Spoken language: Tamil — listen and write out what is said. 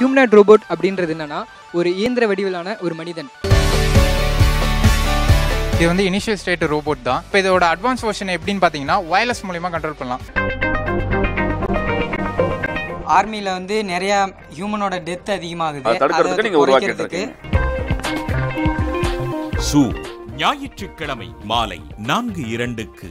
ஹியூமனாய்ட் ரோபோட் அப்படின்றது என்னன்னா ஒரு இயந்திர வடிவிலான ஒரு மனிதன். இது வந்து இனிஷியல் ஸ்டேட் ரோபோட் தான். இப்போ இதோட அட்வான்ஸ் வெர்ஷன் எப்படின்னு பார்த்தீங்கன்னா வயர்லெஸ் மூலியமா கண்ட்ரோல் பண்ணலாம். ஆர்மியில் வந்து நிறையா ஹியூமனோட டெத் அதிகமாகுது. தடுக்கிறதுக்கு ஞாயிற்றுக்கிழமை மாலை நான்கு இரண்டுக்கு.